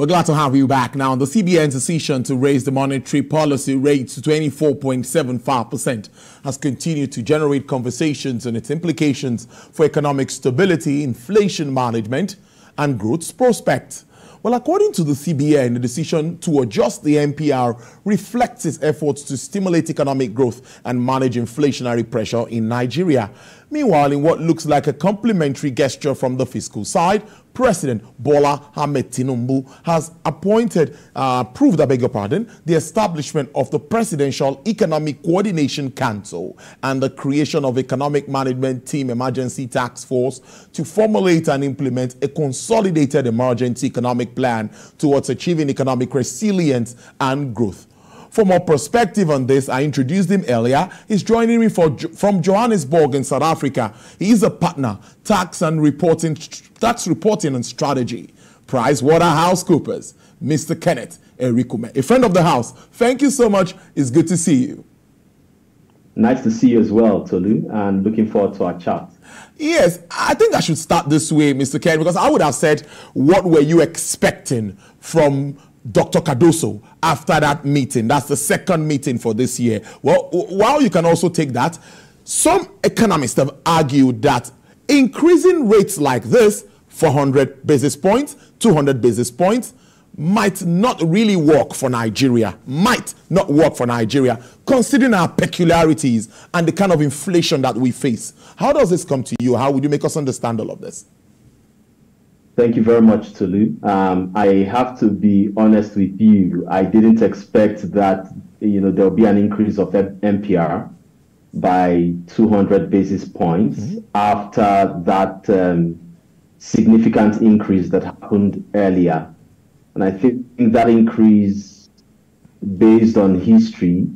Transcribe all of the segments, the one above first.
We're glad to have you back. Now, the CBN's decision to raise the monetary policy rate to 24.75% has continued to generate conversations on its implications for economic stability, inflation management, and growth prospects. Well, according to the CBN, the decision to adjust the MPR reflects its efforts to stimulate economic growth and manage inflationary pressure in Nigeria. Meanwhile, in what looks like a complementary gesture from the fiscal side, President Bola Ahmed Tinubu has appointed, uh, approved, I beg your pardon, the establishment of the Presidential Economic Coordination Council and the creation of Economic Management Team Emergency Task Force to formulate and implement a consolidated emergency economic plan towards achieving economic resilience and growth. For more perspective on this, I introduced him earlier. He's joining me for, from Johannesburg in South Africa. He is a partner, tax and reporting, tax reporting and strategy. Price Waterhouse Coopers, Mr. Kenneth Erikume, a friend of the house. Thank you so much. It's good to see you. Nice to see you as well, Tolu, and looking forward to our chat. Yes, I think I should start this way, Mr. Ken, because I would have said, what were you expecting from Dr. Cardoso after that meeting. That's the second meeting for this year. Well, while you can also take that, some economists have argued that increasing rates like this, 400 basis points, 200 basis points, might not really work for Nigeria. Might not work for Nigeria, considering our peculiarities and the kind of inflation that we face. How does this come to you? How would you make us understand all of this? Thank you very much, Tolu. Um, I have to be honest with you. I didn't expect that you know there'll be an increase of MPR by 200 basis points mm-hmm. after that um, significant increase that happened earlier. And I think that increase, based on history,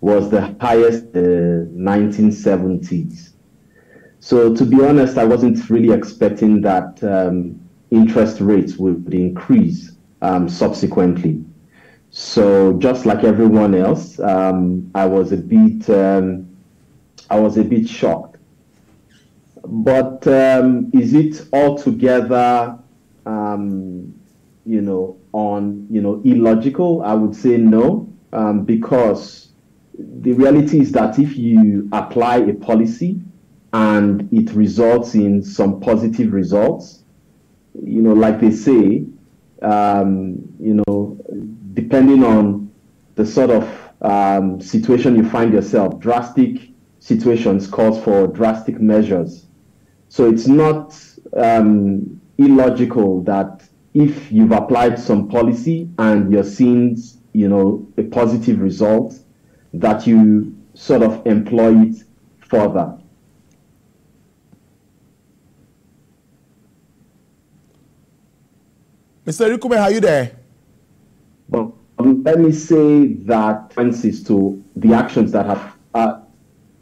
was the highest uh, 1970s. So to be honest, I wasn't really expecting that um, interest rates would increase um, subsequently. So just like everyone else, um, I was a bit um, I was a bit shocked. But um, is it altogether um, you know on you know illogical? I would say no, because the reality is that if you apply a policy and it results in some positive results, you know, like they say, um, you know, depending on the sort of um, situation you find yourself, drastic situations calls for drastic measures. So it's not um, illogical that if you've applied some policy and you're seeing, you know, a positive result, that you sort of employ it further. Mr. Rikume, are you there? Well, um, let me say that Francis to the actions that have. Uh,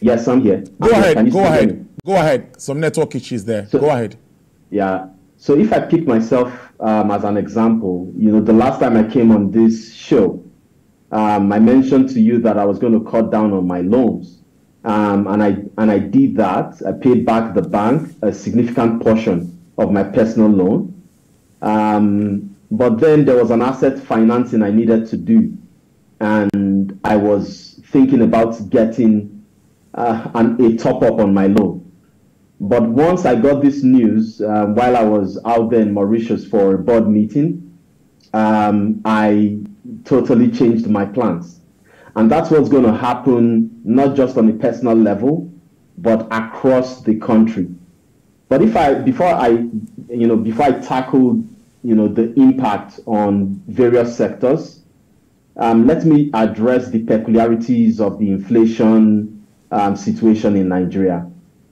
yes, I'm here. Go I'm ahead. Go ahead. Go ahead. Some network issues there. So, go ahead. Yeah. So if I pick myself um, as an example, you know, the last time I came on this show, um, I mentioned to you that I was going to cut down on my loans. Um, and I and I did that. I paid back the bank a significant portion of my personal loan. Um, but then there was an asset financing I needed to do. And I was thinking about getting uh, an, a top up on my loan. But once I got this news uh, while I was out there in Mauritius for a board meeting, um, I totally changed my plans. And that's what's going to happen, not just on a personal level, but across the country. But if I, before I, you know, before I tackle you know, the impact on various sectors. Um, let me address the peculiarities of the inflation um, situation in Nigeria.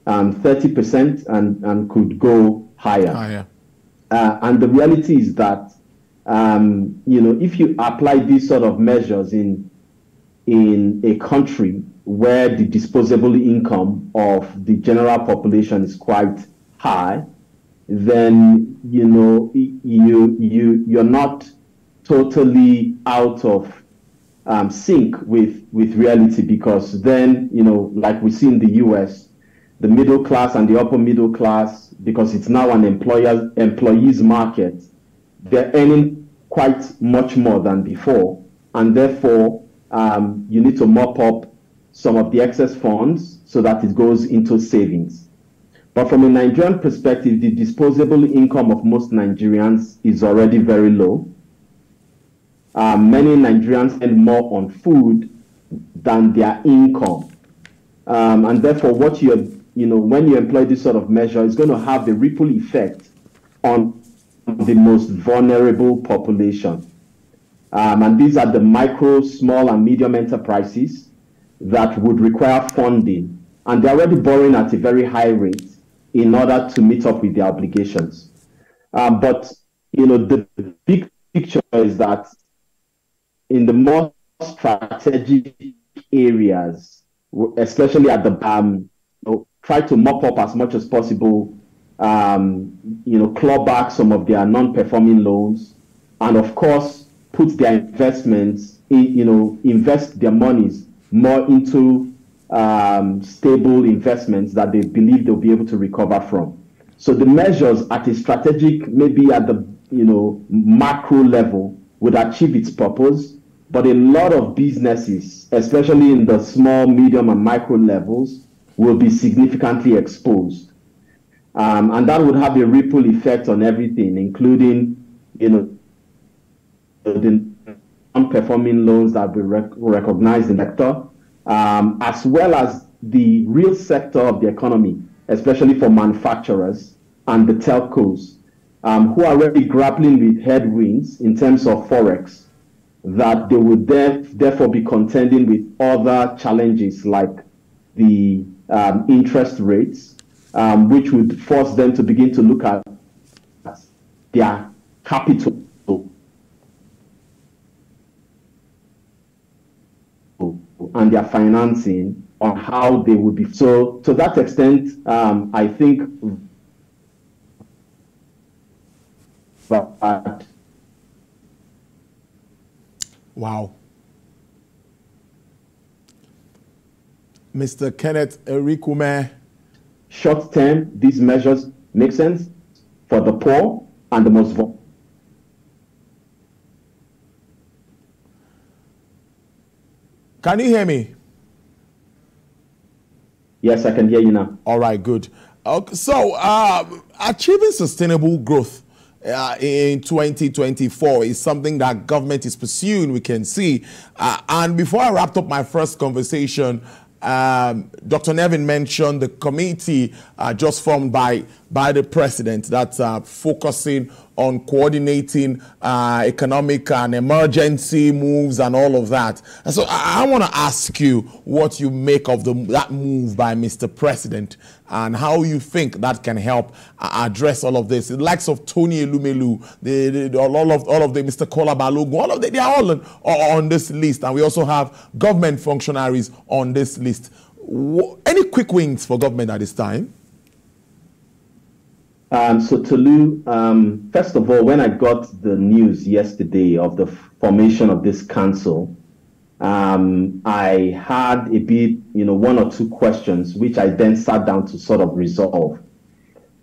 Um, 30% and, and could go higher. higher. Uh, and the reality is that, um, you know, if you apply these sort of measures in, in a country where the disposable income of the general population is quite high, then you know you you you're not totally out of um, sync with with reality because then you know like we see in the U.S. the middle class and the upper middle class because it's now an employer employees market they're earning quite much more than before, and therefore um, you need to mop up some of the excess funds so that it goes into savings. But from a Nigerian perspective, the disposable income of most Nigerians is already very low. Uh, many Nigerians spend more on food than their income. Um, and therefore, what you're, you know, when you employ this sort of measure, it's going to have a ripple effect on the most vulnerable population. Um, and these are the micro, small, and medium enterprises that would require funding. And they're already borrowing at a very high rate in order to meet up with their obligations. Um, but you know, the big picture is that in the more strategic areas, especially at the BAM, you know, try to mop up as much as possible. Um, you know, claw back some of their non-performing loans, and of course, put their investments in, you know, invest their monies more into um, stable investments that they believe they'll be able to recover from. So the measures at a strategic, maybe at the you know macro level, would achieve its purpose. But a lot of businesses, especially in the small, medium, and micro levels, will be significantly exposed. Um, and that would have a ripple effect on everything, including, you know, the non-performing loans that we rec- recognize in the sector, um, as well as the real sector of the economy, especially for manufacturers and the telcos, um, who are already grappling with headwinds in terms of forex, that they would therefore be contending with other challenges like the um, interest rates, um, which would force them to begin to look at their capital and their financing on how they would be. So, to that extent, um, I think that. Wow. Mr. Kenneth Erikume. Short term, these measures make sense for the poor and the most vulnerable. Can you hear me? Yes, I can hear you now. All right, good. Okay, so, uh, achieving sustainable growth uh, in 2024 is something that government is pursuing, we can see. Uh, and before I wrapped up my first conversation, um, Dr. Nevin mentioned the committee uh, just formed by, by the president that's uh, focusing on coordinating uh, economic and emergency moves and all of that. And so I, I want to ask you what you make of the, that move by Mr. President and how you think that can help uh, address all of this. The likes of Tony Elumelu, the, the, all of all of the Mr. Kola Balogun, all of them, they are all on, on this list, and we also have government functionaries on this list. Any quick wins for government at this time? Um, so Tolu, um, first of all, when I got the news yesterday of the formation of this council, um, I had a bit, you know, one or two questions, which I then sat down to sort of resolve.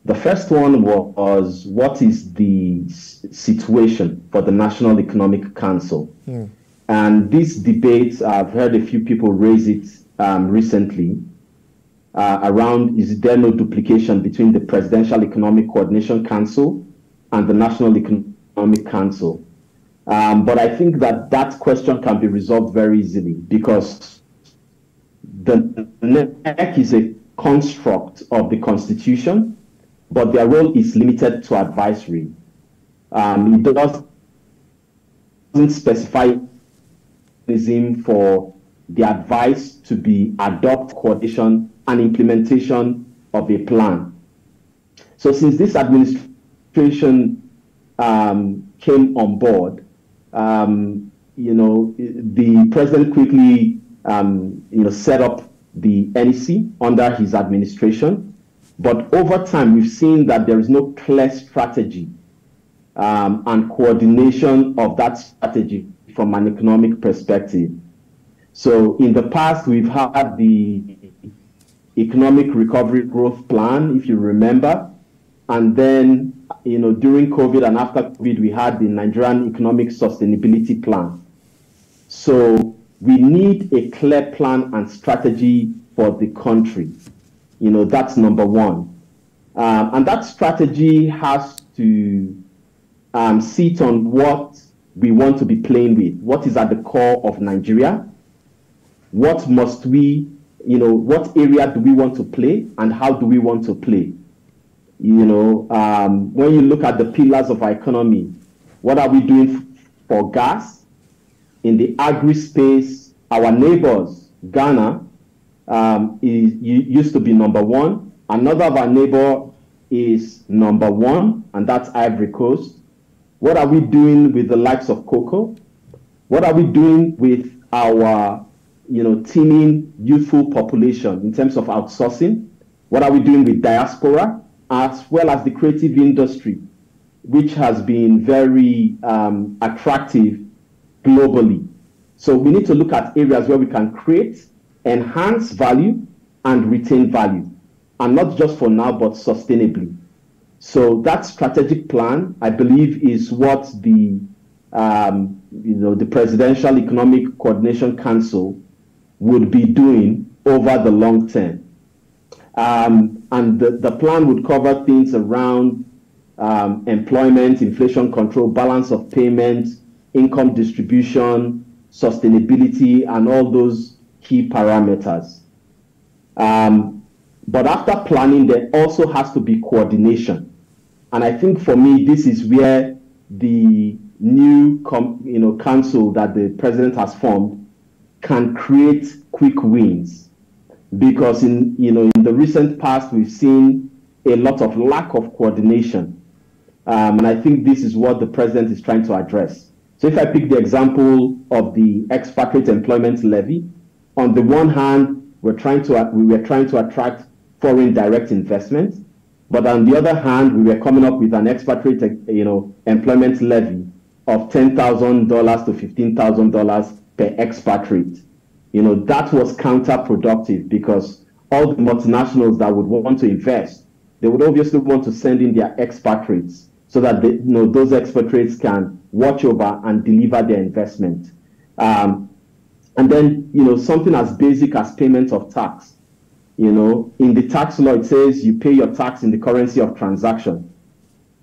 The first one was, what is the situation for the National Economic Council? Mm. And this debate, I've heard a few people raise it um, recently uh, around is there no duplication between the Presidential Economic Coordination Council and the National Economic Council. Um, but I think that that question can be resolved very easily because the NEC is a construct of the Constitution, but their role is limited to advisory. Um, it doesn't specify for the advice to be adopt coordination and implementation of a plan. So since this administration um, came on board, um, you know, the president quickly, um, you know, set up the NEC under his administration. But over time, we've seen that there is no clear strategy um, and coordination of that strategy from an economic perspective. So in the past, we've had the economic recovery growth plan, if you remember. And then you know, during COVID and after COVID, we had the Nigerian Economic Sustainability Plan. So we need a clear plan and strategy for the country. You know, that's number one. Um, and that strategy has to um, sit on what we want to be playing with, what is at the core of Nigeria, what must we, you know, what area do we want to play and how do we want to play? You know, um, when you look at the pillars of our economy, what are we doing for gas? In the agri space, our neighbors, Ghana, um, is, used to be number one. Another of our neighbor is number one, and that's Ivory Coast. What are we doing with the likes of cocoa? What are we doing with our, you know, teeming youthful population in terms of outsourcing? What are we doing with diaspora, as well as the creative industry, which has been very um, attractive globally? So we need to look at areas where we can create, enhance value, and retain value, and not just for now, but sustainably. So that strategic plan, I believe, is what the um, you know the Presidential Economic Coordination Council would be doing over the long term. Um, and the, the plan would cover things around um, employment, inflation control, balance of payments, income distribution, sustainability, and all those key parameters. Um, but after planning, there also has to be coordination. And I think for me, this is where the new you know, council that the president has formed can create quick wins. Because in, you know, in the recent past, we've seen a lot of lack of coordination. Um, and I think this is what the president is trying to address. So if I pick the example of the expatriate employment levy, on the one hand, we're trying to, we were trying to attract foreign direct investment. But on the other hand, we were coming up with an expatriate, you know, employment levy of ten thousand dollars to fifteen thousand dollars per expatriate. You know, that was counterproductive because all the multinationals that would want to invest, they would obviously want to send in their expatriates so that they, you know those expatriates can watch over and deliver their investment. Um, and then, you know, something as basic as payment of tax you know, in the tax law, it says you pay your tax in the currency of transaction.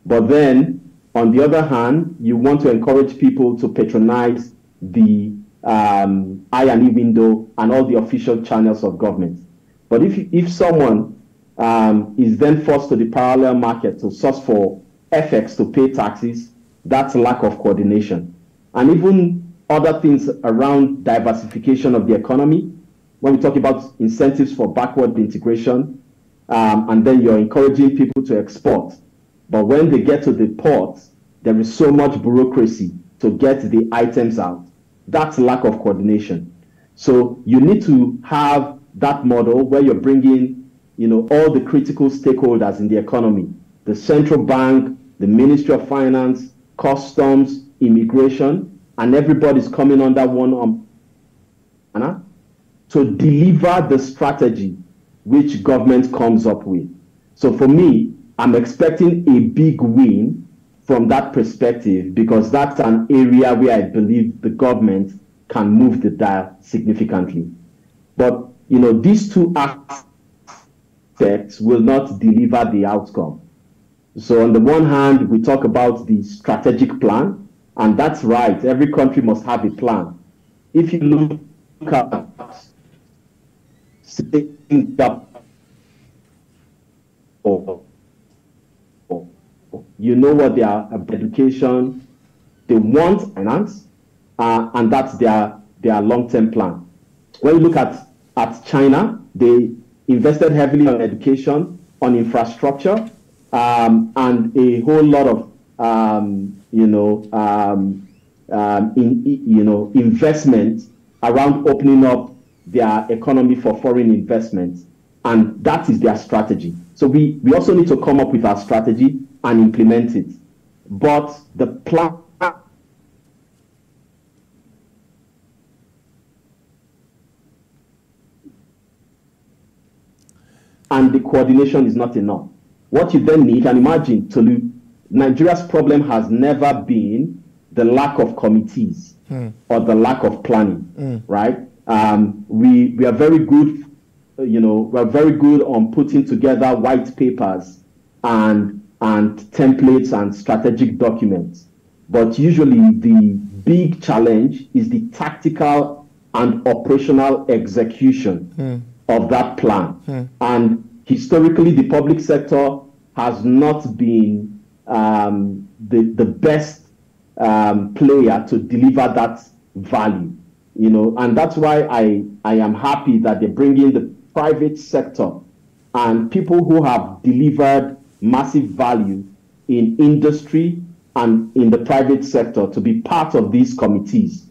But then, on the other hand, you want to encourage people to patronize the um, I&E window and all the official channels of government. But if, if someone um, is then forced to the parallel market to source for FX to pay taxes, that's lack of coordination. And even other things around diversification of the economy, when we talk about incentives for backward integration, um, and then you're encouraging people to export. But when they get to the port, there is so much bureaucracy to get the items out. That's lack of coordination. So you need to have that model where you're bringing, you know, all the critical stakeholders in the economy, the central bank, the Ministry of Finance, customs, immigration, and everybody's coming under one umbrella to deliver the strategy which government comes up with. So for me, I'm expecting a big win from that perspective because that's an area where I believe the government can move the dial significantly. But you know, these two aspects will not deliver the outcome. So on the one hand, we talk about the strategic plan, and that's right. Every country must have a plan. If you look at or, you know what their education they want finance uh, and that's their their long-term plan when you look at at china they invested heavily on education on infrastructure um, and a whole lot of um, you know um, um in you know investment around opening up their economy for foreign investment. And that is their strategy. So we, we also need to come up with our strategy and implement it. But the plan and the coordination is not enough. What you then need, and imagine, Tolu, Nigeria's problem has never been the lack of committees mm. or the lack of planning, mm. right? Um, we we are very good, you know, we are very good on putting together white papers and and templates and strategic documents, but usually the big challenge is the tactical and operational execution mm. of that plan. Hmm. And historically, the public sector has not been um, the the best um, player to deliver that value. You know, and that's why I I am happy that they're bringing the private sector and people who have delivered massive value in industry and in the private sector to be part of these committees.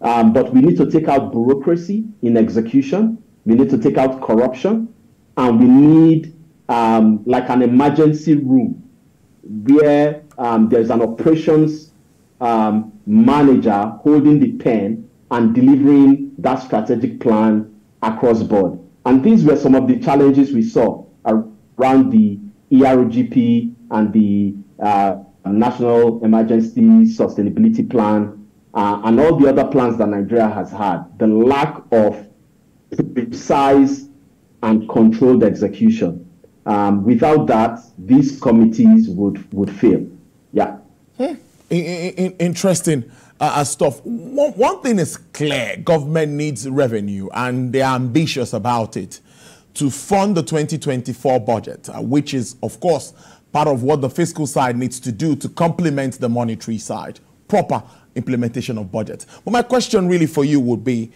Um, but we need to take out bureaucracy in execution. We need to take out corruption, and we need um, like an emergency room where um, there's an operations um, manager holding the pen and delivering that strategic plan across board. And these were some of the challenges we saw around the ERGP and the uh, National Emergency Sustainability Plan uh, and all the other plans that Nigeria has had. The lack of precise and controlled execution. Um, without that, these committees would, would fail. Yeah. Hmm. Interesting uh, uh, stuff. One, one thing is clear government needs revenue and they're ambitious about it to fund the 2024 budget, uh, which is, of course, part of what the fiscal side needs to do to complement the monetary side, proper implementation of budget. But my question really for you would be,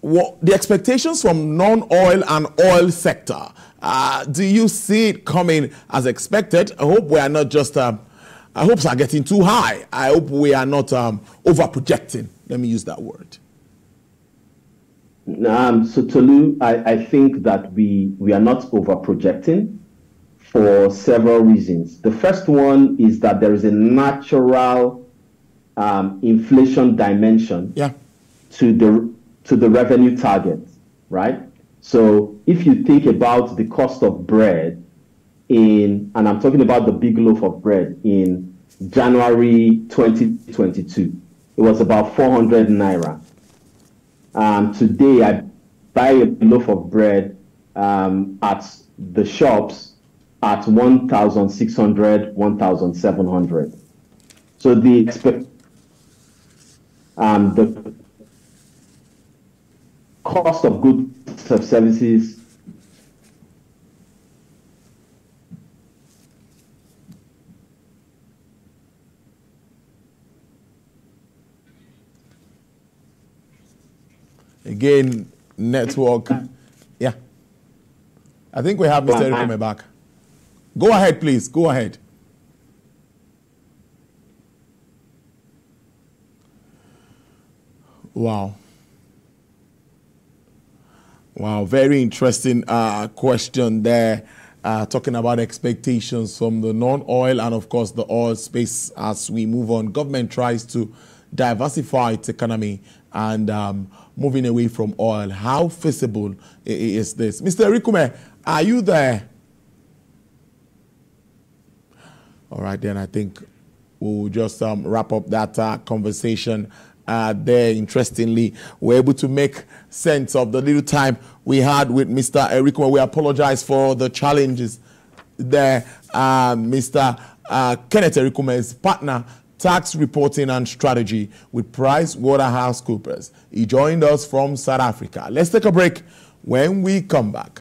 what the expectations from non-oil and oil sector, uh, do you see it coming as expected? I hope we are not just, um, I hopes are getting too high. I hope we are not um, over projecting. Let me use that word. Um, so Tolu, I, I think that we, we are not over projecting for several reasons. The first one is that there is a natural um, inflation dimension yeah. to the to the revenue target, right? So if you think about the cost of bread in, and I'm talking about the big loaf of bread in January 2022, it was about 400 naira. Um, today, I buy a loaf of bread um, at the shops at 1,600, 1,700. So the expect um, the cost of goods of services again network. Yeah. I think we have mr coming back go ahead please. Go ahead. Wow. Wow, very interesting uh, question there. Uh, talking about expectations from the non-oil and of course the oil space as we move on. Government tries to diversify its economy and um, moving away from oil. How feasible is this? Mr. Rikume, are you there? All right, then I think we'll just um, wrap up that uh, conversation uh, there, interestingly, we're able to make sense of the little time we had with Mr. Eriko. We apologize for the challenges there. Uh, Mr. Uh, Kenneth Erikume's partner, tax reporting and strategy with Price Waterhouse Coopers. He joined us from South Africa. Let's take a break when we come back.